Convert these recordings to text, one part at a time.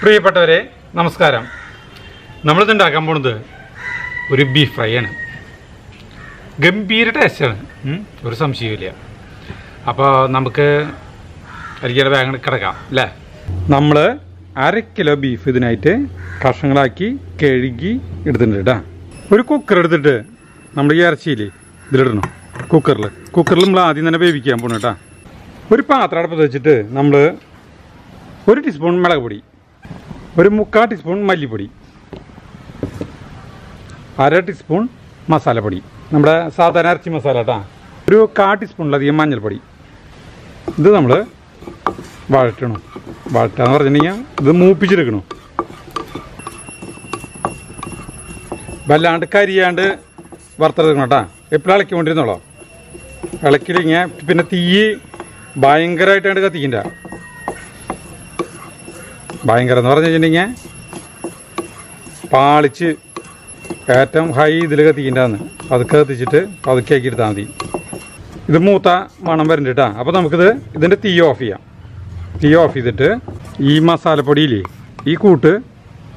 പ്രിയപ്പെട്ടവരെ നമസ്കാരം. നമ്മളിത് ഉണ്ടാക്കാൻ പോണത് ഒരു ബീഫ് ഫ്രൈ ആണ്. ഗംഭീര ടേസ്റ്റാണ് ഒരു സംശയമില്ല അപ്പോൾ നമുക്ക് അരിക്കയുടെ വേഗം കിടക്കാം അല്ലേ? നമ്മൾ അര കിലോ ബീഫ് ഇതിനായിട്ട് കഷ്ണങ്ങളാക്കി കഴുകി എടുത്തിട്ടുണ്ട് കേട്ടോ. ഒരു കുക്കർ എടുത്തിട്ട് നമ്മൾ ഈ ഇറച്ചിയില്ലേ ഇതിലിടണം? കുക്കറിൽ കുക്കറിൽ നമ്മൾ ആദ്യം തന്നെ വേവിക്കാൻ പോകണം കേട്ടോ. ഒരു പാത്രം അടുപ്പത്ത് വെച്ചിട്ട് നമ്മൾ ഒരു ടീസ്പൂൺ മുളക് പൊടി ഒരു മുക്കാൽ ടീസ്പൂൺ മല്ലിപ്പൊടി. അര ടീസ്പൂൺ മസാലപ്പൊടി. നമ്മുടെ സാധാരണ ഇറച്ചി മസാല കേട്ടോ ഒരു കാ ടീസ്പൂണിലധികം മഞ്ഞൾപ്പൊടി. ഇത് നമ്മൾ വഴറ്റണം വഴറ്റാന്ന് പറഞ്ഞിട്ടുണ്ടെങ്കിൽ ഇത് മൂപ്പിച്ചെടുക്കണം. വല്ലാണ്ട് കരിയാണ്ട് വറുത്തെടുക്കണം കേട്ടോ എപ്പോഴും ഇളക്കി കൊണ്ടിരുന്നോളോ ഇളക്കിലിങ്ങനെ പിന്നെ തീ ഭയങ്കരമായിട്ടാണ് കത്തിക്കണ്ട. ഭയങ്കരം എന്ന് പറഞ്ഞു കഴിഞ്ഞിട്ടുണ്ടെങ്കിൽ പാളിച്ച് ഏറ്റവും ഹൈ ഇതിൽ കത്തിക്കണ്ടാന്ന് അത് കത്തിച്ചിട്ട് പതുക്കെ ആക്കി എടുത്താൽ മതി. ഇത് മൂത്ത മണം വരുന്നുണ്ട് കേട്ടോ അപ്പോൾ നമുക്കിത് ഇതിന്റെ തീ ഓഫ് ചെയ്യാം. തീ ഓഫ് ചെയ്തിട്ട് ഈ മസാലപ്പൊടിയില്ലേ ഈ കൂട്ട്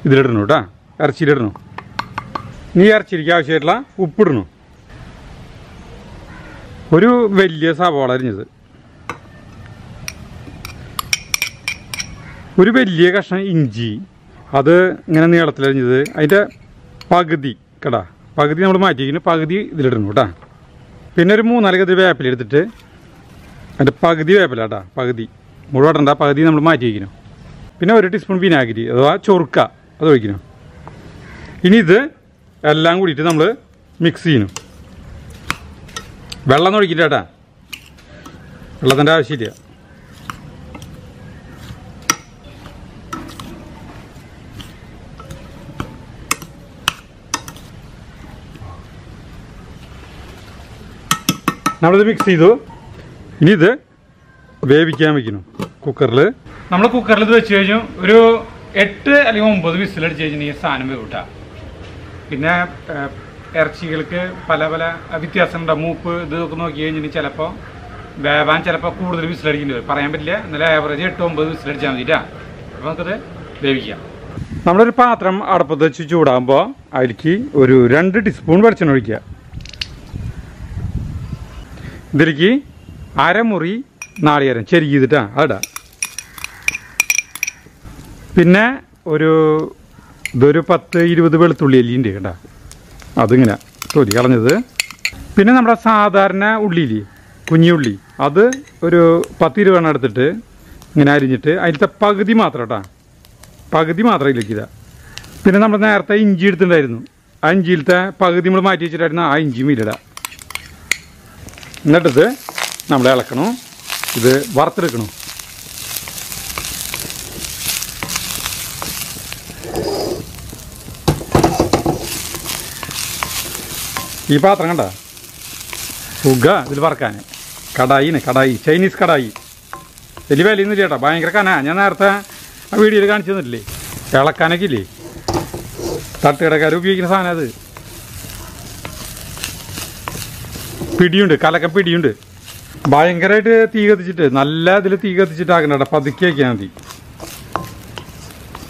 ഇതിലിടണം കേട്ടോ ഇറച്ചിയിലിടണം. നീ ഇറച്ചിരിക്കുക ആവശ്യമായിട്ടുള്ള ഉപ്പിടണം. ഒരു വലിയ സവാള അരിഞ്ഞത്. ഒരു വലിയ കഷ്ണം ഇഞ്ചി. അത് ഇങ്ങനെ നീളത്തിലരിഞ്ഞത് അതിന്റെ പകുതി കേടാ. പകുതി നമ്മൾ മാറ്റിയിരിക്കുന്നു. പകുതി ഇതിലിടണം കേട്ടാ പിന്നെ ഒരു മൂന്നാൽ കതിരി വേപ്പില എടുത്തിട്ട് അതിന്റെ പകുതി വേപ്പില കേട്ടാ പകുതി. മുഴുവൻ ഇടണ്ട. പകുതി നമ്മൾ മാറ്റി വയ്ക്കണം പിന്നെ ഒരു ടീസ്പൂൺ വിനാഗിരി അഥവാ ചൊറുക്ക അത് ഒഴിക്കണം ഇനി ഇത് എല്ലാം കൂടിയിട്ട് നമ്മൾ മിക്സ് ചെയ്യണം വെള്ളം ഒഴിക്കില്ല കേട്ടാ വെള്ളത്തിന്റെ ആവശ്യമില്ല. നമ്മളിത് മിക്സ് ചെയ്തു. ഇനി ഇത് വേവിക്കാൻ വെക്കണം കുക്കറിൽ നമ്മൾ കുക്കറിൽ ഇത് വെച്ച് കഴിഞ്ഞു. ഒരു എട്ട് അല്ലെങ്കിൽ ഒമ്പത് വിസിലടിച്ച് ഈ സാധനം വേവിട്ട. പിന്നെ ഇറച്ചികൾക്ക് പല പല വ്യത്യാസം ഉണ്ടാവും മൂപ്പ് ഇത് ഒക്കെ നോക്കി കഴിഞ്ഞിട്ടുണ്ടെങ്കിൽ ചിലപ്പോൾ വേവാൻ ചിലപ്പോൾ കൂടുതൽ വിസിലടിക്കേണ്ടി വരും. പറയാൻ പറ്റില്ല. എന്നാലും ആവറേജ് എട്ട് ഒമ്പത് വിസിലടിച്ചാൽ മതിട്ടാ. അപ്പോൾ നമുക്കത് വേവിക്കാം. നമ്മളൊരു പാത്രം അടപ്പത്ത് വെച്ച് ചൂടാകുമ്പോൾ അതിലേക്ക് ഒരു രണ്ട് ടീസ്പൂൺ വെളിച്ചെണ്ണ ഒഴിക്കുക. ഇതിലേക്ക് അരമുറി നാളികേരം. ചെരുക്കിതിട്ടാ അതിടാ പിന്നെ ഒരു ഇതൊരു പത്ത് ഇരുപത് വെളുത്തുള്ളി അല്ലിന്റെ കേട്ടാ. അതിങ്ങനെ തൊലി കളഞ്ഞത്. പിന്നെ നമ്മുടെ സാധാരണ ഉള്ളിയില്ലേ കുഞ്ഞുള്ളി അത് ഒരു പത്ത് ഇരുപതെണ്ണം എടുത്തിട്ട് ഇങ്ങനെ അരിഞ്ഞിട്ട് അതിലത്തെ പകുതി മാത്രം കേട്ടാ. പകുതി മാത്രം ഇല്ലെങ്കിൽ പിന്നെ നമ്മൾ നേരത്തെ ഇഞ്ചി എടുത്തിട്ടുണ്ടായിരുന്നു. ആ ഇഞ്ചിയിലത്തെ പകുതി നമ്മൾ മാറ്റി വെച്ചിട്ടായിരുന്നു ആ ഇഞ്ചിയും ഇല്ലടാ എന്നിട്ടിത് നമ്മൾ ഇളക്കണം. ഇത് വറുത്തെടുക്കണം. ഈ പാത്രം കണ്ട? സുഖ ഇതിൽ വറക്കാൻ കടായിന് കടായി. ചൈനീസ് കടായി. വലിയ വിലയൊന്നും ചേട്ടാ ഭയങ്കര കന. ഞാൻ നേരത്തെ ആ വീഡിയോയിൽ കാണിച്ചു തന്നിട്ടില്ലേ? ഇളക്കാനൊക്കെ ഇല്ലേ? തട്ടുകടക്കാർ ഉപയോഗിക്കുന്ന സാധനം അത്. പിടിയുണ്ട് കലക്ക പിടിയുണ്ട്. ഭയങ്കരമായിട്ട് തീ കത്തിച്ചിട്ട് നല്ല ഇതിൽ തീ കത്തിച്ചിട്ടാക്കണ്ട പതുക്കി വയ്ക്കാൻ മതി.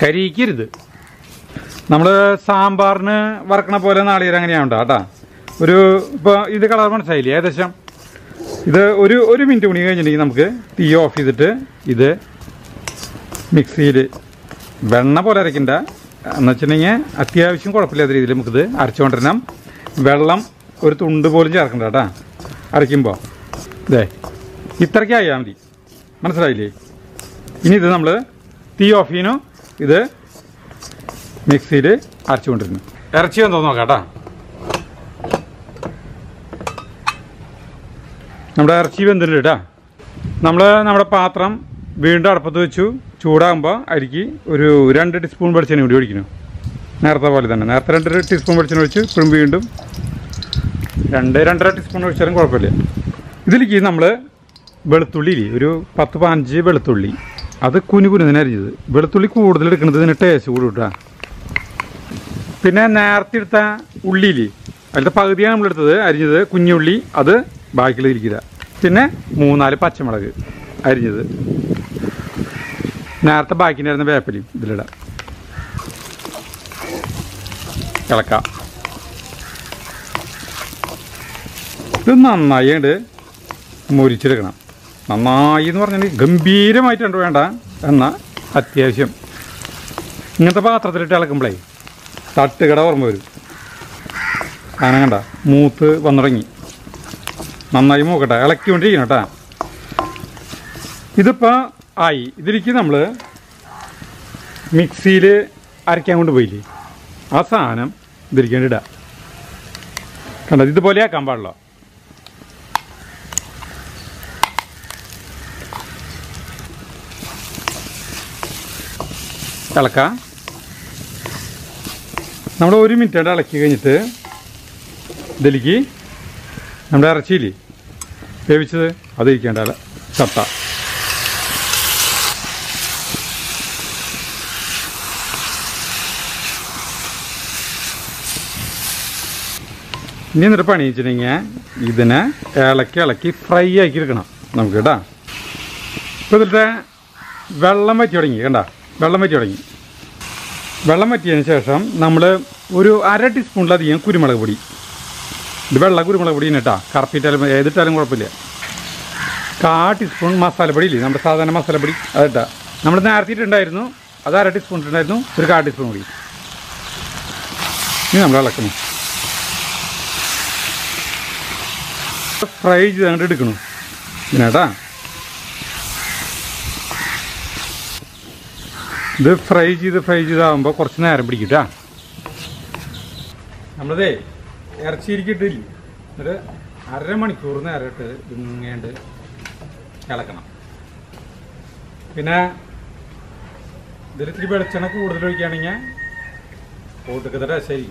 കരിയിക്കരുത്. നമ്മൾ സാമ്പാറിന് വറക്കണ പോലെ നാളികേരം അങ്ങനെയാണ് കേട്ടാ. ഒരു ഇപ്പോൾ ഇത് കളർ മനസ്സിലായില്ലേ ഏകദേശം? ഇത് ഒരു ഒരു മിനിറ്റ് മണി കഴിഞ്ഞിട്ടുണ്ടെങ്കിൽ നമുക്ക് തീ ഓഫ് ചെയ്തിട്ട് ഇത് മിക്സിയിൽ വെണ്ണ പോലെ അരയ്ക്കണ്ട. എന്ന് വെച്ചിട്ടുണ്ടെങ്കിൽ അത്യാവശ്യം കുഴപ്പമില്ലാത്ത രീതിയിൽ നമുക്കിത് അരച്ചുകൊണ്ടിരണം. വെള്ളം ഒരു തുണ്ട് പോലും ചേർക്കണ്ട കേട്ടാ. അരയ്ക്കുമ്പോൾ ഇതേ ഇത്രയ്ക്ക് മതി. മനസ്സിലായില്ലേ? ഇനി ഇത് നമ്മൾ തീ ഓഫ് ചെയ്യുന്നു ഇത് മിക്സിയിൽ അരച്ചുകൊണ്ടിരുന്നു. ഇറച്ചി എന്തോ നോക്കാം കേട്ടാ. നമ്മുടെ ഇറച്ചി വെന്തിട്ടുണ്ട് കേട്ടാ. നമ്മൾ നമ്മുടെ പാത്രം വീണ്ടും അടുപ്പത്ത് വെച്ചു. ചൂടാകുമ്പോൾ അരിക്ക് ഒരു രണ്ട് ടീസ്പൂൺ വെളിച്ചെണ്ണ കൂടി ഒഴിക്കുന്നു. നേരത്തെ പോലെ തന്നെ. നേരത്തെ രണ്ട് ടീസ്പൂൺ വെളിച്ചെണ്ണ ഒഴിച്ച് ഇപ്പോഴും വീണ്ടും രണ്ട് രണ്ടര ടീസ്പൂൺ ഒഴിച്ചാലും കുഴപ്പമില്ല. ഇതിലേക്ക് നമ്മൾ വെളുത്തുള്ളി ഒരു പത്ത് പതിനഞ്ച് വെളുത്തുള്ളി. അത് കുനു കുനുതിനെ അരിഞ്ഞത്. വെളുത്തുള്ളി കൂടുതൽ എടുക്കുന്നത് ഇതിന് ടേസ്റ്റ് കൂടും കേട്ടോ പിന്നെ നേരത്തെ എടുത്ത ഉള്ളിയില്ലേ അതിലത്തെ പകുതിയാണ് നമ്മളെടുത്തത് അരിഞ്ഞത് കുഞ്ഞുള്ളി അത് ബാക്കിൽ ഇരിക്കുക. പിന്നെ മൂന്നാൽ പച്ചമുളക് അരിഞ്ഞത്. നേരത്തെ ബാക്കിന്റെ ആയിരുന്ന വേപ്പലിയും ഇതിലിടാം. ഇളക്കാം. ഇത് നന്നായി കണ്ട് മുരിച്ചെടുക്കണം. നന്നായി എന്ന് പറഞ്ഞാൽ ഗംഭീരമായിട്ടുണ്ട് വേണ്ട എന്നാൽ അത്യാവശ്യം. ഇങ്ങനത്തെ പാത്രത്തിലിട്ട് ഇളക്കുമ്പോഴേ തട്ടുകട ഓർമ്മ വരും. അങ്ങനെ കണ്ട മൂത്ത് വന്നു തുടങ്ങി നന്നായി മൂക്കട്ടെ ഇളക്കിക്കൊണ്ടിരിക്കണം കേട്ടാ ഇതിപ്പോൾ ആയി. ഇതിലേക്ക് നമ്മൾ മിക്സിയിൽ അരയ്ക്കാൻ കൊണ്ട് പോയില്ലേ? ആ സാധനം ഇതിരിക്കേണ്ടിടാം കണ്ടത് ഇതുപോലെ ആക്കാൻ പാടില്ല ഇളക്കാം നമ്മൾ ഒരു മിനിറ്റ് കൊണ്ട് ഇളക്കി കഴിഞ്ഞിട്ട് ഇതിലേക്ക് നമ്മുടെ ഇറച്ചിയില്ലേ? വേവിച്ചത് അത് ഇരിക്കേണ്ട ചട്ട ഇനി എന്നിട്ട് പണി വെച്ചിട്ടുണ്ടെങ്കിൽ ഇതിനെ ഇളക്കി ഇളക്കി ഫ്രൈ ആക്കി എടുക്കണം. നമുക്ക് കേട്ടാ? ഇപ്പോൾ ഇതിലത്തെ വെള്ളം വറ്റി തുടങ്ങി കണ്ട? വെള്ളം വറ്റി തുടങ്ങി. വെള്ളം വറ്റിയതിന് ശേഷം നമ്മൾ ഒരു അര ടീസ്പൂണിലധികം കുരുമുളക് പൊടി. ഇത് വെള്ള കുരുമുളക് പൊടി കേട്ടോ കറപ്പിട്ടാലും ഏതിട്ടാലും കുഴപ്പമില്ല. കാ ടീസ്പൂൺ മസാലപ്പൊടി ഇല്ലേ നമ്മുടെ സാധാരണ മസാലപ്പൊടി അതിട്ടാ. നമ്മൾ നേരത്തെ ഇട്ടുണ്ടായിരുന്നു അത് അര ടീസ്പൂൺ ഇട്ടുണ്ടായിരുന്നു ഒരു കാ ടീസ്പൂൺ കൂടി. ഇനി നമ്മൾ ഇളക്കണം ഫ്രൈ ചെയ്താണ്ട് എടുക്കണം. പിന്നേട്ടാ ഇത് ഫ്രൈ ചെയ്ത് ഫ്രൈ ചെയ്താകുമ്പോൾ കുറച്ച് നേരം പിടിക്കട്ടാ നമ്മളതേ ഇറച്ചിരിക്കിട്ടില്ല ഒരു അരമണിക്കൂർ നേരം ഇട്ട് ഇങ്ങേണ്ട് ഇളക്കണം. പിന്നെ ഇതിൽ ഇത്തിരി വെളിച്ചെണ്ണ കൂടുതൽ ഒഴിക്കുകയാണെങ്കിൽ കൂട്ടുക്കത്തിട്ട് ശരി.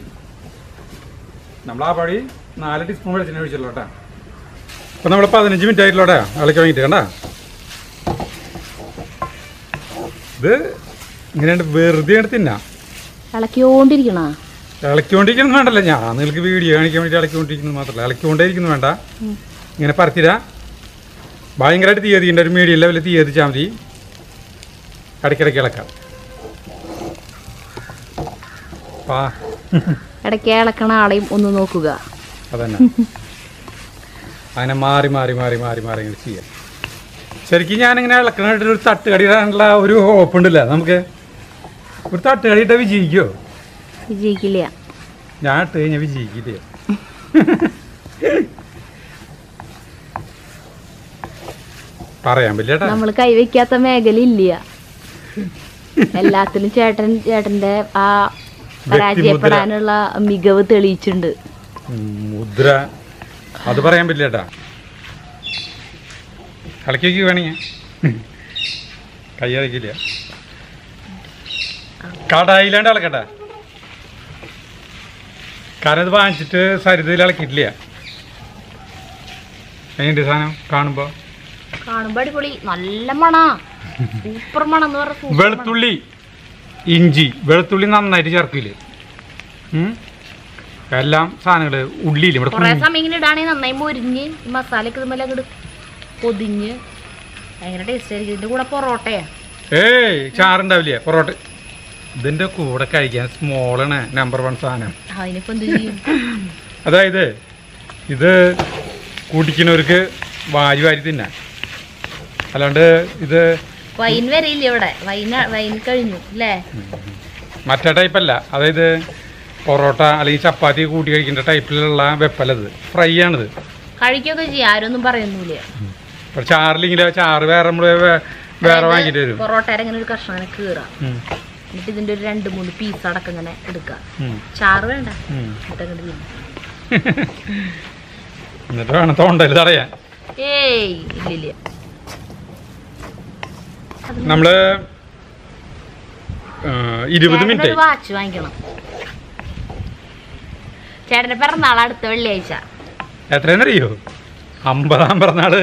നമ്മൾ ആ വഴി നാല് ടീസ്പൂൺ വെളിച്ചെണ്ണ ഒഴിച്ചല്ലോ കേട്ടോ അപ്പം നമ്മൾ പതിനഞ്ച് മിനിറ്റ് ആയിട്ടില്ലോട്ടെ ഇളക്കി വാങ്ങിയിട്ട് കണ്ടാ? ഇത് വെറുതെ എടുത്ത് തിന്നാം. ഇളക്കിയോണ്ടിരിക്കണ? ഇളക്കിക്കൊണ്ടിരിക്കുന്നത് വേണ്ടല്ലോ ഞാൻ നിങ്ങൾക്ക് വീഡിയോ കാണിക്കാൻ വേണ്ടി ഇളക്കിക്കൊണ്ടിരിക്കുന്നത് മാത്രമല്ല ഇളക്കിക്കൊണ്ടേയിരിക്കുന്നു വേണ്ട. ഇങ്ങനെ പരത്തിടാ. ഭയങ്കരമായിട്ട് തീ കത്തിക്കേണ്ട ഒരു മീഡിയം ലെവലിൽ തീ കത്തിച്ചാൽ മതി. ഇടയ്ക്കിടയ്ക്ക് ഇളക്കാം. പാ. ഇടയ്ക്ക് ഇളക്കണ ആളെയും ഒന്ന് നോക്കുക. അതന്നെ. അങ്ങനെ മാറി മാറി മാറി മാറി മാറി ഇങ്ങനെ ചെയ്യാം. ശരിക്കും ഞാനിങ്ങനെ ഇളക്കണായിട്ട് ഒരു തട്ടുകടിയിടാനുള്ള ഒരു ഒരു ഉണ്ടല്ലേ നമുക്ക്? ഒരു തട്ടുകടി ഇട്ടാൽ വിജയിക്കോ? വിജയിക്കില്ല. ഞാൻ ഇട്ട് കഴിഞ്ഞാൽ വിജയിക്കില്ലേ. പറയാൻ പറ്റില്ല നമ്മൾ കൈവയ്ക്കാത്ത മേഖല ഇല്ല എല്ലാത്തിലും ചേട്ടൻ ചേട്ടന്റെ ആ പരാജയപ്പെടാനുള്ള മികവ് തെളിയിച്ചിട്ടുണ്ട്. മുദ്ര. അത് പറയാൻ പറ്റില്ല കളിക്കേക്ക് വേണമെങ്കിൽ കൈ കളിക്കില്ല. കടായിലാണ്ട് ഇളക്കട്ടെ? കാരണം ഇത് വാങ്ങിച്ചിട്ട് സരിതയിൽ ഇളക്കിയിട്ടില്ല. എങ്ങനെയുണ്ട് സാധനം കാണുമ്പോ? അടിപൊളി. നല്ല മണ. സൂപ്പർ മണം എന്ന് പറഞ്ഞ വെളുത്തുള്ളി ഇഞ്ചി. വെളുത്തുള്ളി നന്നായിട്ട് ചേർക്കില്ല? എല്ലാം സാധനങ്ങൾ ഉള്ളിയില്ല? ഇവിടെ കുറെ സമയം ഇങ്ങനെ ഇടാണെങ്കിൽ നന്നായി മൊരിഞ്ഞ്. ഈ മസാലയൊക്കെ ഇതുപോലെ അങ്ങട് പൊതിഞ്ഞ്. ഭയങ്കര ടേസ്റ്റ് ആയിരിക്കും. ഇതിന്റെ കൂടെ പൊറോട്ടയാ. ഏയ് ചാറുണ്ടാവില്ലേ പൊറോട്ട. ഇതിന്റെ കൂടെ കഴിക്കാൻ സ്മോളാണ് നമ്പർ വൺ സാധനം. അതായത് ഇത് കൂട്ടിക്കുന്നവർക്ക് വാരി വാരി തിന്നാൻ. അല്ലാണ്ട് ഇത് വൈൻ വരെയില്ല ഇവിടെ? വൈൻ വൈൻ കഴിഞ്ഞു അല്ലേ? മറ്റേ അല്ല. അതായത് പൊറോട്ട അല്ലെങ്കിൽ ചപ്പാത്തി കൂട്ടി കഴിക്കേണ്ട ടൈപ്പിലുള്ള വെപ്പലത് ഫ്രൈ ആണിത്. കഴിക്കുകയൊക്കെ ചെയ്യാം ആരൊന്നും പറയുന്നില്ല. പക്ഷെ ചാറിലിങ്ങനെ ചാറ് വേറെ നമ്മൾ വേറെ വാങ്ങിയിട്ട് വരും. ഇങ്ങനെ ഒരു കഷ്ണം കീറാം. എന്നിട്ട് ഇതിന്റെ ഒരു രണ്ട് മൂന്ന് പീസ് അടക്കം ഇങ്ങനെ എടുക്കാം ചാറ് വേണ്ട. ഉം. എന്നിട്ട് അങ്ങോട്ട് തിന്നും. എന്നിട്ട് വേണം തൊണ്ടയിൽ തടയാൻ. ഏയ് ഇല്ലില്ല. നമ്മൾ ആ, ഇരുപത് മിനിറ്റ് വാച്ച് വാങ്ങിക്കണം. ചേട്ടന്റെ പിറന്നാൾ അടുത്ത വെള്ളിയാഴ്ച. എത്രയെന്നറിയോ അമ്പതാം പിറന്നാൾ.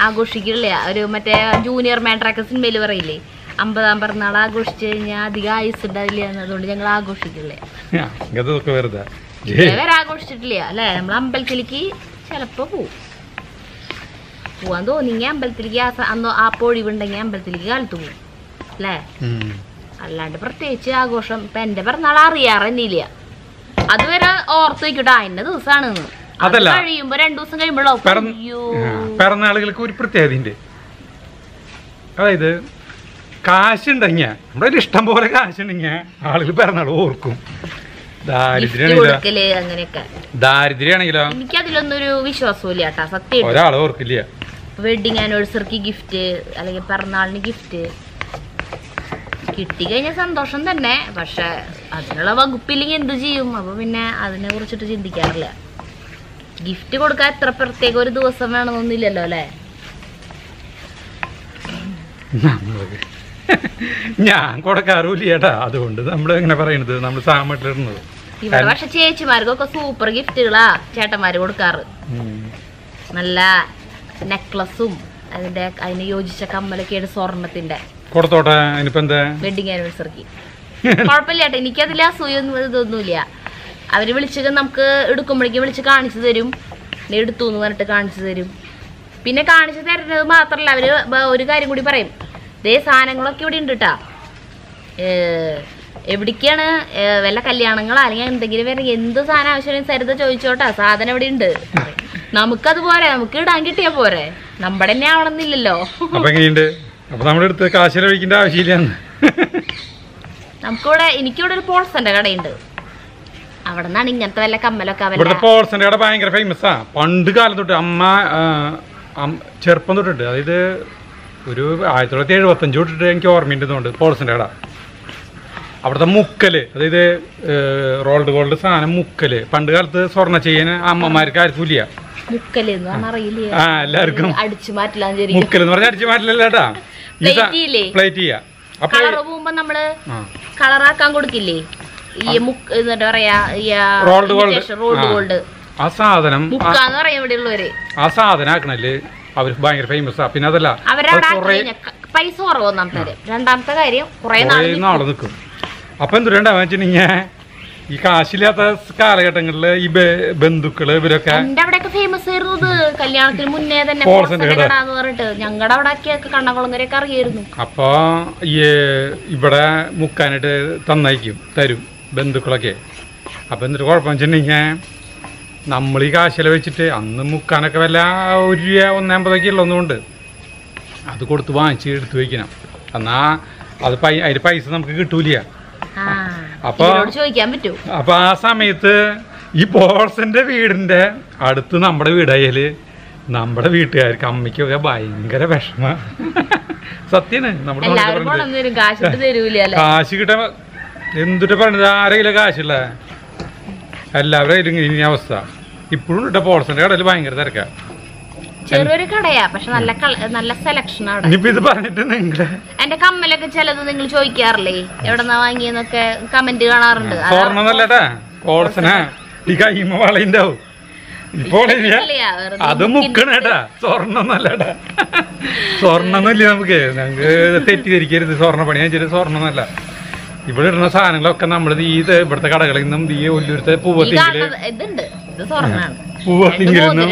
ആഘോഷിക്കില്ല? ഒരു മറ്റേ ജൂനിയർ മാൻട്രാക്ക സിനിമയിൽ പറയില്ലേ? അമ്പതാം പിറന്നാൾ ആഘോഷിച്ചു കഴിഞ്ഞാൽ അധികം ആയുസ് ഉണ്ടാവില്ല എന്നതുകൊണ്ട് ഞങ്ങൾ ആഘോഷിക്കില്ലേ? ഇതൊക്കെ വെറുതെ. ഇവരെ ആഘോഷിച്ചിട്ടില്ല അല്ലേ? നമ്മൾ അമ്പലത്തിലേക്ക് ചിലപ്പോ പോവും. പോവാൻ തോന്നിങ്ങി അമ്പലത്തിലേക്ക് ആ അന്ന് ആ പൊഴിവുണ്ടെങ്കിൽ അമ്പലത്തിലേക്ക് കാലത്ത് പോവും അല്ലേ? അല്ലാണ്ട് പ്രത്യേകിച്ച് ആഘോഷം ഇപ്പൊ എന്റെ പിറന്നാൾ അറിയാറില്ല അതുവരെ ഓർത്ത് വെക്കട്ടെ അതിന്റെ ദിവസമാണ് അതല്ല. കഴിയുമ്പോ രണ്ടു ദിവസം കഴിയുമ്പോഴോ പിറന്നാളുകൾക്ക് ഒരു പ്രത്യേകതയുണ്ട്. അതായത് കാശുണ്ടെങ്കിൽ നമ്മുടെ ഒരു ഇഷ്ടം പോലെ കാശുണ്ടെങ്കിൽ ആളുകൾ പിറന്നാൾ ഓർക്കും. ദാരിദ്ര്യാണെങ്കിലോ ദാരിദ്ര്യാണെങ്കിലോ എനിക്ക് അതിലൊന്നൊരു വിശ്വാസമില്ല കേട്ടാ സത്യം ഒരാളെ ഓർക്കില്ല. വെഡിങ് ആനിവേഴ്സറിക്ക് ഗിഫ്റ്റ് അല്ലെങ്കിൽ പിറന്നാളിന് ഗിഫ്റ്റ് കിട്ടി കഴിഞ്ഞ സന്തോഷം തന്നെ പക്ഷെ അതിനുള്ള വകുപ്പില്ലെങ്കിൽ എന്ത് ചെയ്യും? അപ്പൊ പിന്നെ അതിനെ കുറിച്ചിട്ട് ചിന്തിക്കാറില്ല. ഗിഫ്റ്റ് കൊടുക്കാൻ എത്ര പ്രത്യേക ഒരു ദിവസം വേണമെന്നൊന്നുമില്ലല്ലോ അല്ലേ? ഞാൻ കൊടുക്കാറുമില്ല ചേട്ടാ. അതുകൊണ്ട് നമ്മൾ എങ്ങനെ പറയണത് നമ്മൾ സാമട്ടിലിടുന്നത് ഇവിടെ പക്ഷെ ചേച്ചിമാർക്കൊക്കെ സൂപ്പർ ഗിഫ്റ്റുകളാ ചേട്ടന്മാര് കൊടുക്കാറ്. നല്ല നെക്ലസും അതിന്റെ അതിന് യോജിച്ച കമ്മലൊക്കെയാണ് സ്വർണത്തിന്റെ. കൊടുത്തോട്ടെ വെഡിങ് ആനിവേഴ്സറിക്ക് കുഴപ്പമില്ല ചേട്ടാ എനിക്കതിൽ അസൂയൊന്നും ഇതൊന്നുമില്ല. അവർ വിളിച്ച് നമുക്ക് എടുക്കുമ്പോഴേക്കും വിളിച്ച് കാണിച്ചു തരും. എടുത്തു എന്ന് പറഞ്ഞിട്ട് കാണിച്ചു തരും. പിന്നെ കാണിച്ചു തരുന്നത് മാത്രമല്ല അവർ ഒരു കാര്യം കൂടി പറയും. ദേ സാധനങ്ങളൊക്കെ ഇവിടെ ഉണ്ട് കേട്ടാ എവിടേക്കാണ് വല്ല കല്യാണങ്ങളോ അല്ലെങ്കിൽ എന്തെങ്കിലും വേറെ എന്ത് സാധനം ആവശ്യം സരിത ചോദിച്ചോട്ടാ. സാധനം ഇവിടെ ഉണ്ട്. നമുക്കത് പോരെ നമുക്ക് ഇടാൻ കിട്ടിയാ പോരെ. നമ്മുടെ തന്നെ ആവണമെന്നില്ലല്ലോ. അപ്പൊ എങ്ങനെയുണ്ട്? അപ്പൊ നമുക്കിവിടെ എനിക്കിവിടെ ഒരു പോൾസന്റെ കടയുണ്ട്. അവിടെ നിന്നാണ് ഇങ്ങനത്തെ വല്ല കമ്മലൊക്കെ ഇവിടുത്തെ പോൾസിന്റെ കട ഭയങ്കര ഫേമസാ പണ്ട് കാലം തൊട്ട് അമ്മ ചെറുപ്പം തൊട്ടിട്ട് അതായത് ഒരു ആയിരത്തി തൊള്ളായിരത്തി എഴുപത്തഞ്ച് തൊട്ടിട്ട് എനിക്ക് ഓർമ്മയുണ്ടെന്നുണ്ട്. പോളിസിന്റെ കട. അവിടുത്തെ മുക്കൽ അതായത് റോൾഡ് ഗോൾഡ് സാധനം മുക്കൽ. പണ്ട് കാലത്ത് സ്വർണ ചെയ്യാൻ അമ്മമാർക്ക് ആർക്കും ഇല്ല. ആ എല്ലാവർക്കും. മുക്കൽ എന്ന് പറഞ്ഞാൽ അടിച്ചു മാറ്റില്ല പ്ലേറ്റ് ചെയ്യാ. അപ്പൊ കളർ പോകുമ്പോ നമ്മൾ ആ. കളറാക്കാൻ കൊടുക്കില്ലേ? ഈ മുക്ക് എന്നിട്ട് പറയാ റോൾഡ് ഗോൾഡ് റോൾഡ് ഗോൾഡ് ആ. സാധനം ആ സാധനം ആക്കണല്ലേ? അവർ ഭയങ്കര ഫേമസ് ആ. പിന്നെ അതല്ല പൈസ കുറവ് ഒന്നാമത്തെ രണ്ടാമത്തെ കാര്യം കുറെ നാളെ നിൽക്കും അപ്പൊ എന്തുണ്ടാവുക വെച്ചിട്ടുണ്ടെങ്കിൽ ഈ കാശില്ലാത്ത കാലഘട്ടങ്ങളിൽ ഈ ബന്ധുക്കൾ ഇവരൊക്കെ എന്റെ അവിടെയൊക്കെ ഫേമസ് ആയിരുന്നു ഇത്. കല്യാണത്തിന് മുന്നേ തന്നെ പറഞ്ഞിട്ട്. ഞങ്ങളുടെ അവിടെ കണ്ണകുളങ്ങരൊക്കെ അറിയായിരുന്നു അപ്പൊ ഈ ഇവിടെ മുക്കാനായിട്ട് തന്നയക്കും തരും ബന്ധുക്കളൊക്കെ. അപ്പൊ എന്നിട്ട് കുഴപ്പം വെച്ചിട്ടുണ്ടെങ്കിൽ നമ്മൾ ഈ കാശില വെച്ചിട്ട് അന്ന് മുക്കാനൊക്കെ വല്ല ഒരു രൂപ ഒന്നമ്പതൊക്കെ ഉള്ളതുകൊണ്ട് അത് കൊടുത്ത് വാങ്ങിച്ച് എടുത്തു വയ്ക്കണം എന്നാ അത് പൈ അതിന് പൈസ നമുക്ക് കിട്ടൂല അപ്പൊ- അപ്പൊ ആ സമയത്ത് ഈ പോൾസന്റെ വീടിന്റെ അടുത്ത് നമ്മുടെ വീടായാൽ നമ്മുടെ വീട്ടുകാർക്ക് അമ്മയ്ക്കൊക്കെ ഭയങ്കര വിഷമ. സത്യാണ്. നമ്മുടെ കാശ് കിട്ടാൻ എന്തുട്ട് പറഞ്ഞത് ആരെങ്കിലും കാശുള്ള എല്ലാവരും ഇങ്ങനെ അവസ്ഥ. ഇപ്പോഴും ഇട്ട പോളസിന്റെ കടയിൽ ഭയങ്കര തിരക്കാ. ചെറിയൊരു കടയാ പക്ഷെ നല്ല നല്ല സെലക്ഷൻ ആണ് ഇത് പറഞ്ഞിട്ട് നിങ്ങളെ എന്റെ കമ്മലൊക്കെ ചിലത് നിങ്ങൾ ചോദിക്കാറില്ലേ? എവിടെന്നാ വാങ്ങിയെന്നൊക്കെ കമന്റ് കാണാറുണ്ട്. അതാ- സ്വർണം നല്ലട്ടാ പോൾസന. ഈ കൈമ വളയുണ്ടാവും ഇപ്പോൾ അത് മുക്കണേട്ടാ സ്വർണം സ്വർണൊന്നുമില്ല നമുക്ക്. ഞങ്ങൾക്ക് തെറ്റിദ്ധരിക്കരുത്. സ്വർണ പണി വെച്ചിട്ട് സ്വർണമല്ല ഇവിടെ ഇടുന്ന സാധനങ്ങളൊക്കെ നമ്മൾ ഈ ഇവിടുത്തെ കടകളിൽ നിന്നും ഈ ഒല്ലൂരത്തെ പൂവത്തിങ്കിൽ ഇതുണ്ട്. ഇത് സ്വർണാണ്. പൂവത്തിങ്കിൽ നിന്നും.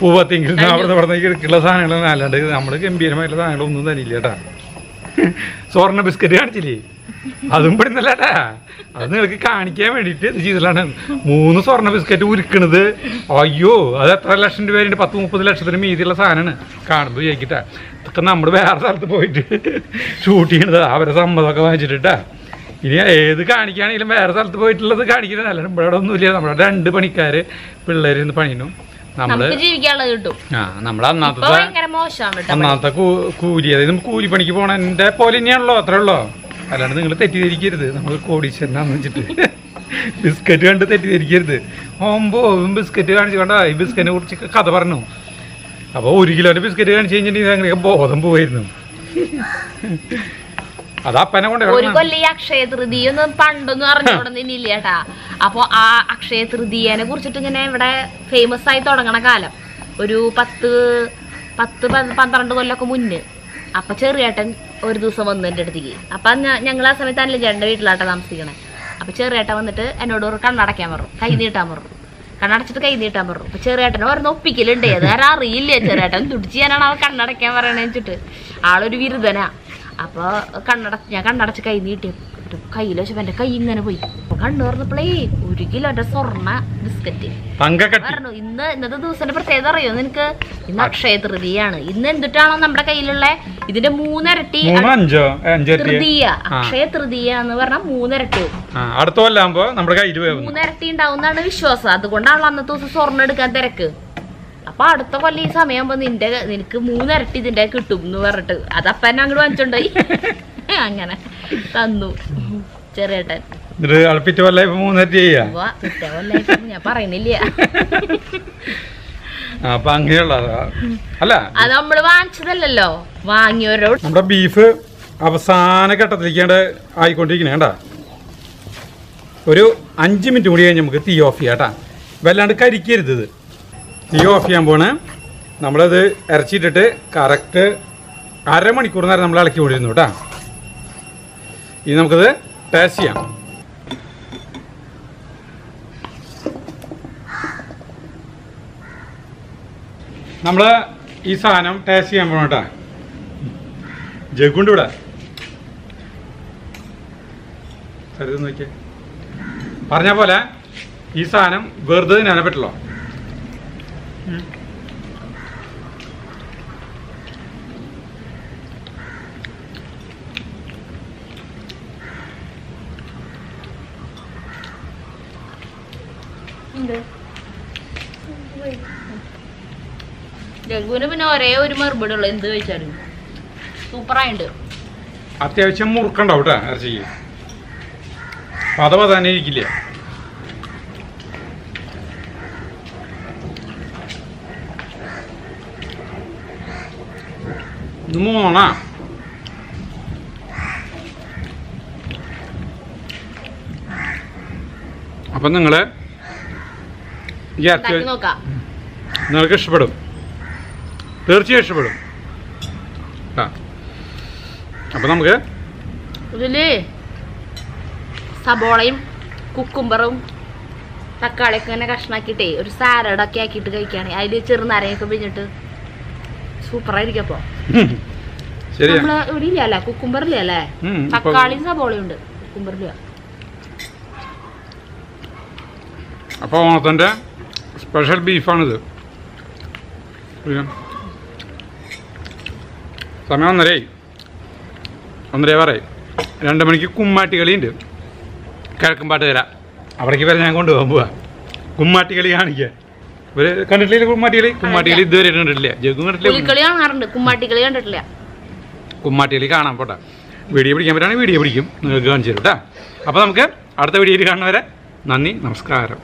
പൂവത്തിങ്കിൽ നിന്ന് അവിടെ ഇവിടെ ഇടുക്കുള്ള സാധനങ്ങളൊന്നും അല്ലാണ്ട് നമ്മൾ ഗംഭീരമായിട്ടുള്ള സാധനങ്ങളൊന്നും തന്നില്ല കേട്ടാ. സ്വർണ ബിസ്ക്കറ്റ് കാണിച്ചില്ലേ? അതും പെടുന്നല്ലേട്ടാ അത് നിങ്ങൾക്ക് കാണിക്കാൻ വേണ്ടിയിട്ട് ഇത് ചെയ്തതാണ്. മൂന്ന് സ്വർണ ബിസ്ക്കറ്റ് ഉരുക്കണത്. അയ്യോ അത് എത്ര ലക്ഷം രൂപ പത്ത് മുപ്പത് ലക്ഷത്തിന് മീതിയുള്ള സാധനമാണ്. കാണുമ്പോൾ ചോദിക്കട്ടാ. ഇതൊക്കെ നമ്മൾ വേറെ സ്ഥലത്ത് പോയിട്ട് ഷൂട്ട് ചെയ്യണത്. അവരെ സമ്മതമൊക്കെ വാങ്ങിച്ചിട്ടാ ഇനി ഏത് കാണിക്കുകയാണെങ്കിലും വേറെ സ്ഥലത്ത് പോയിട്ടുള്ളത് കാണിക്കുന്നത് അല്ലാണ്ട് ഇവിടെ ഒന്നുമില്ല. നമ്മുടെ രണ്ട് പണിക്കാര് പിള്ളേര് ഇന്ന് പണിയുന്നു. നമ്മൾ ആ അന്നാമത്തെ അന്നാമത്തെ കൂലി അതായത് കൂലിപ്പണിക്ക് പോണ എന്റെ പോലെ തന്നെയാണല്ലോ അത്രേ ഉള്ളോ? അല്ലാണ്ട് നിങ്ങൾ തെറ്റിദ്ധരിക്കരുത്. നമ്മൾ കോടീശ്വരനാന്ന് വെച്ചിട്ട് ബിസ്ക്കറ്റ് കണ്ട് തെറ്റിദ്ധരിക്കരുത്. ഓമ്പോ ബിസ്ക്കറ്റ് കാണിച്ചു കണ്ട? ഈ ബിസ്ക്കറ്റിനെ കുറിച്ച് കഥ പറഞ്ഞു. അപ്പോൾ ഒരു കിലോന്റെ ബിസ്ക്കറ്റ് കാണിച്ചു കഴിഞ്ഞിട്ടുണ്ടെങ്കിൽ അങ്ങനെ ബോധം കൊണ്ട് ഒരു കൊല്ലം ഈ അക്ഷയ തൃതീയൊന്നും പണ്ടൊന്നും അറിഞ്ഞോടന്നില്ല ചേട്ടാ അപ്പൊ ആ അക്ഷയ തൃതീയനെ കുറിച്ചിട്ട് ഇങ്ങനെ ഇവിടെ ഫേമസ് ആയി തുടങ്ങണ കാലം. ഒരു പത്ത് പത്ത് പന്ത്രണ്ട് കൊല്ലമൊക്കെ മുന്നേ. അപ്പൊ ചെറിയേട്ടൻ ഒരു ദിവസം വന്നു എന്റെ അടുത്തേക്ക്. അപ്പൊ ഞങ്ങൾ ആ സമയത്ത് അല്ല ചേട്ടന്റെ വീട്ടിലാട്ടാ താമസിക്കണേ. അപ്പൊ ചെറിയേട്ടൻ വന്നിട്ട് എന്നോട് ഒരു കണ്ണടക്കാൻ പറഞ്ഞു. കൈ നീട്ടാൻ പറഞ്ഞു. കണ്ണടച്ചിട്ട് കൈ നീട്ടാൻ പറഞ്ഞു. അപ്പൊ ചെറിയേട്ടനെ പറഞ്ഞ ഒപ്പിക്കലുണ്ട്. അത് അറിയില്ല ചെറിയേട്ടൻ. തുടിച്ച് ചെയ്യാനാണ് അവൻ കണ്ണടയ്ക്കാൻ പറയണേ വെച്ചിട്ട്. ആളൊരു വിരുദ്ധനാ. അപ്പൊ കണ്ണടച്ച് ഞാൻ കണ്ണടച്ച് കൈ നീട്ടി കയ്യിൽ വെച്ചപ്പോ എന്റെ കൈ ഇങ്ങനെ പോയി. കണ്ണു തുറന്നപ്പോഴേ ഒരു കിലോന്റെ സ്വർണ ബിസ്ക്കറ്റ്. പറഞ്ഞു ഇന്ന് ഇന്നത്തെ ദിവസത്തിന്റെ പ്രത്യേകത അറിയോ നിനക്ക്? ഇന്ന് അക്ഷയ തൃതീയാണ്. ഇന്ന് എന്തിട്ടാണോ നമ്മുടെ കയ്യിലുള്ള ഇതിന്റെ മൂന്നിരട്ടി തൃതീയ. അക്ഷയ തൃതീയ എന്ന് പറഞ്ഞാൽ മൂന്നിരട്ടി അടുത്ത കൊല്ലാകുമ്പോ നമ്മുടെ കയ്യിൽ മൂന്നിരട്ടി ഉണ്ടാവുന്നതാണ് വിശ്വാസം. അതുകൊണ്ടാണല്ലോ അന്നത്തെ ദിവസം സ്വർണം എടുക്കാൻ തിരക്ക്. അപ്പൊ അടുത്ത കൊല്ലം ഈ സമയമാകുമ്പോ നിന്റെ നിനക്ക് മൂന്നിരട്ടി ഇതിന്റെ കിട്ടും എന്ന് പറഞ്ഞിട്ട് അതപ്പ എന്നെ അങ്ങോട്ട് വാങ്ങിച്ചോണ്ടായി. അങ്ങനെ തന്നു. ചെറിയേട്ടൻ അളപ്പിറ്റ് കൊല്ല ഇപ്പൊ മൂന്നെത്തി ചെയ്യാ? ഉവ്വ, പിറ്റേ ഞാൻ പറയുന്നില്ല. ആ, അപ്പൊ അങ്ങനെയുള്ളതാ അല്ല. അത് നമ്മൾ വാങ്ങിച്ചതല്ലല്ലോ. വാങ്ങിയവരോട് നമ്മുടെ ബീഫ് അവസാന ഘട്ടത്തിലേക്കാണ്ട് ആയിക്കൊണ്ടിരിക്കണേ കേട്ടാ ഒരു അഞ്ച് മിനിറ്റ് കൂടി കഴിഞ്ഞ് നമുക്ക് തീ ഓഫ് ചെയ്യാം കേട്ടാ? വല്ലാണ്ട് കരിക്കരുത് ഇത്. തീ ഓഫ് ചെയ്യാൻ പോണ്. നമ്മളത് ഇറച്ചിട്ടിട്ട് കറക്റ്റ് അരമണിക്കൂർ നേരം നമ്മൾ ഇളക്കി കൊണ്ടിരുന്നു കേട്ടോ. ഇനി നമുക്കത് ടേസ്റ്റ് ചെയ്യാം. നമ്മൾ ഈ സാധനം ടേസ്റ്റ് ചെയ്യാൻ പോകണം കേട്ടോ. ജഗുണ്ട് ഇവിടെ കരുതുന്നു നോക്കിയേ. പറഞ്ഞ പോലെ ഈ സാധനം വെറുതെ തിന്നാനേ രഘുവിന് പിന്നെ ഒരേ ഒരു മറുപടി ഉള്ളു. എന്ത് കഴിച്ചാലും സൂപ്പറായിണ്ട്. അത്യാവശ്യം മുറുക്കണ്ടാവും കേട്ടോ ഇറച്ചിക്ക്. പത ഇത് മൂന്നാ അപ്പം നിങ്ങൾ നിങ്ങൾക്ക് ഇഷ്ടപ്പെടും. തീർച്ചയായും ഇഷ്ടപ്പെടും. ആ. അപ്പം നമുക്ക് ഇതിൽ സബോളയും കുക്കുംബറും തക്കാളിയൊക്കെ ഇങ്ങനെ കഷ്ണാക്കിയിട്ടേ ഒരു സാലഡൊക്കെ ആക്കിയിട്ട് കഴിക്കുകയാണെങ്കിൽ അതിൽ ചെറുനാരങ്ങയൊക്കെ പിഴിഞ്ഞിട്ട് സൂപ്പറായിരിക്കും അപ്പോൾ നമ്മൾ ഇവിടെ ഇല്ല അല്ലേ അല്ലേ തക്കാളിയും സബോളയും ഉണ്ട്. കുക്കുംബറില്ല അപ്പോൾ ഓണത്തിന്റെ സ്പെഷ്യൽ ബീഫാണിത് സമയം ഒന്നരയായി. ഒന്നര പറയും. രണ്ട് മണിക്ക് കുമ്മാട്ടി കളിയുണ്ട്. കിഴക്കുംപാട്ട് തരാം. അവിടേക്ക് വരെ ഞാൻ കൊണ്ടുപോകാൻ പോവാ. കുമ്മാട്ടി കളി കാണിക്കുക ഒരു കണ്ടിട്ടില്ല കുമ്മാട്ടി കളി കുമ്മാട്ടി കളി ഇതുവരെ കണ്ടിട്ടില്ല. ജഗും കണ്ടിട്ടില്ല പുലിക്കളി കാണാറുണ്ട്. കുമ്മാട്ടിക്കളി കണ്ടിട്ടില്ല. കുമ്മാട്ടി കളി കാണാൻ പോട്ടെ. വീഡിയോ പിടിക്കാൻ പറ്റുകയാണെങ്കിൽ വീഡിയോ പിടിക്കും. നിങ്ങൾക്ക് കാണിച്ചു തരും കേട്ടോ. അപ്പോൾ നമുക്ക് അടുത്ത വീഡിയോയിൽ കാണുന്നവരെ നന്ദി നമസ്കാരം.